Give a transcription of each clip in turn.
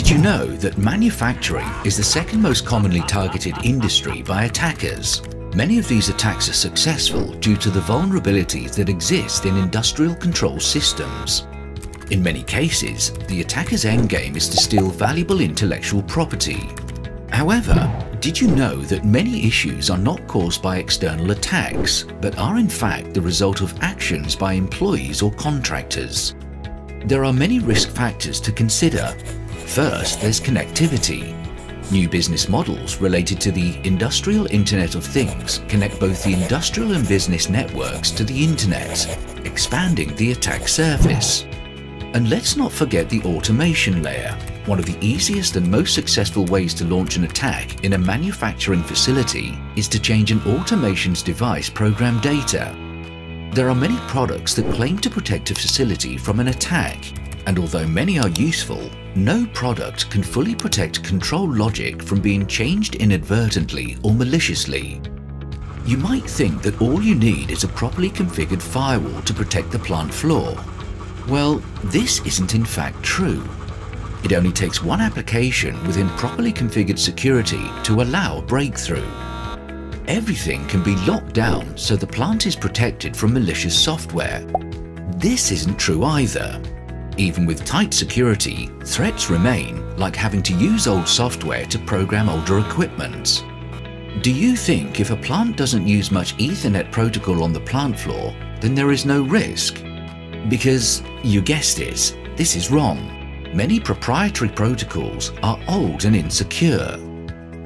Did you know that manufacturing is the second most commonly targeted industry by attackers? Many of these attacks are successful due to the vulnerabilities that exist in industrial control systems. In many cases, the attacker's endgame is to steal valuable intellectual property. However, did you know that many issues are not caused by external attacks, but are in fact the result of actions by employees or contractors? There are many risk factors to consider. First, there's connectivity. New business models related to the Industrial Internet of Things connect both the industrial and business networks to the Internet, expanding the attack surface. And let's not forget the automation layer, one of the easiest and most successful ways to launch an attack in a manufacturing facility is to change an automation's device program data. There are many products that claim to protect a facility from an attack, and although many are useful, no product can fully protect control logic from being changed inadvertently or maliciously. You might think that all you need is a properly configured firewall to protect the plant floor. Well, this isn't in fact true. It only takes one application within properly configured security to allow breakthrough everything can be locked down so the plant is protected from malicious software. This isn't true either. Even with tight security, threats remain, like having to use old software to program older equipment. Do you think if a plant doesn't use much Ethernet protocol on the plant floor, then there is no risk? Because, you guessed it, this is wrong. Many proprietary protocols are old and insecure.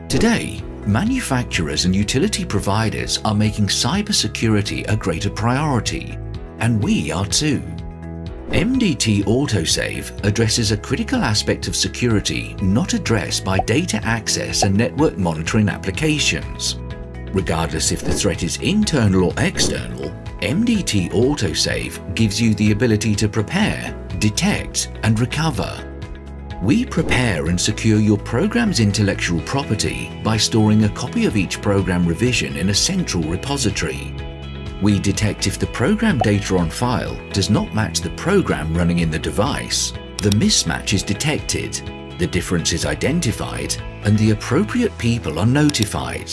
Today, Manufacturers and utility providers are making cybersecurity a greater priority, and we are too. MDT Autosave addresses a critical aspect of security not addressed by data access and network monitoring applications. Regardless if the threat is internal or external, MDT Autosave gives you the ability to prepare, detect and recover we prepare and secure your program's intellectual property by storing a copy of each program revision in a central repository. We detect if the program data on file does not match the program running in the device. The mismatch is detected, the difference is identified, and the appropriate people are notified.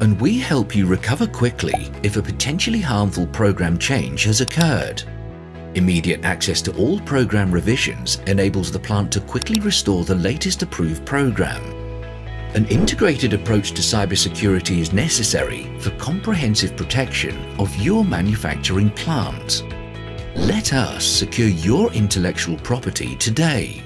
And we help you recover quickly if a potentially harmful program change has occurred. Immediate access to all program revisions enables the plant to quickly restore the latest approved program. An integrated approach to cybersecurity is necessary for comprehensive protection of your manufacturing plant. Let us secure your intellectual property today.